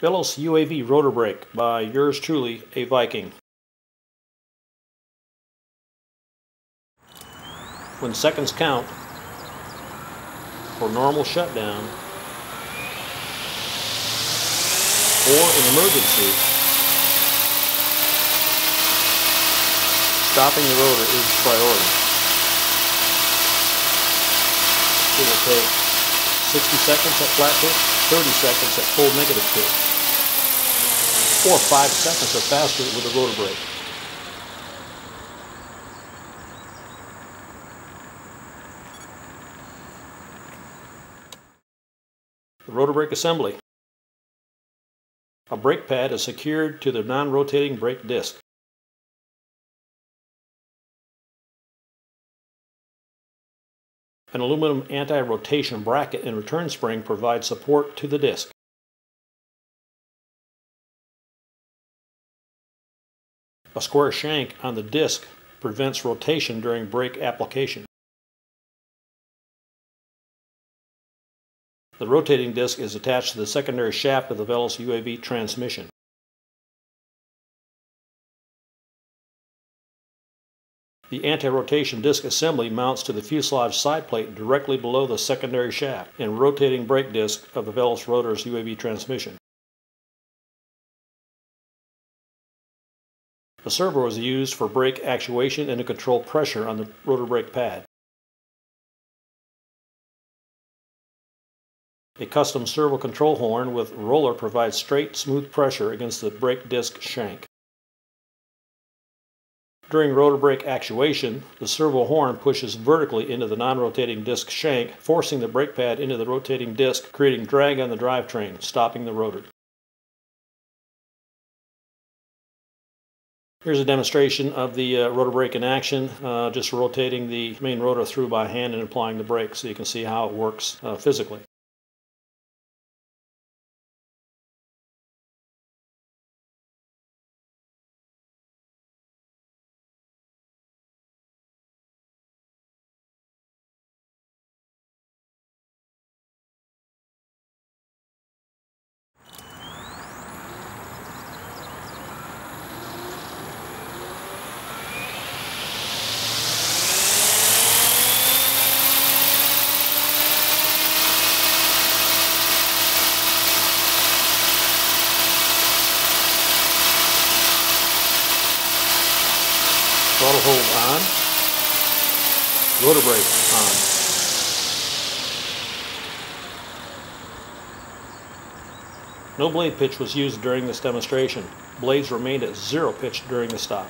Velos UAV rotor brake by yours truly, a Viking. When seconds count for normal shutdown or an emergency, stopping the rotor is priority. It will take 60 seconds at flat pitch, 30 seconds at full negative pitch, or 5 seconds or faster with a rotor brake. The rotor brake assembly. A brake pad is secured to the non-rotating brake disc. An aluminum anti-rotation bracket and return spring provide support to the disc. A square shank on the disc prevents rotation during brake application. The rotating disc is attached to the secondary shaft of the Velos UAV transmission. The anti-rotation disc assembly mounts to the fuselage side plate directly below the secondary shaft and rotating brake disc of the Velos Rotor's UAV transmission. The servo is used for brake actuation and to control pressure on the rotor brake pad. A custom servo control horn with roller provides straight, smooth pressure against the brake disc shank. During rotor brake actuation, the servo horn pushes vertically into the non-rotating disc shank, forcing the brake pad into the rotating disc, creating drag on the drivetrain, stopping the rotor. Here's a demonstration of the uh, rotor brake in action, uh, just rotating the main rotor through by hand and applying the brake so you can see how it works uh, physically. Throttle hold on, rotor brake on. No blade pitch was used during this demonstration. Blades remained at zero pitch during the stop.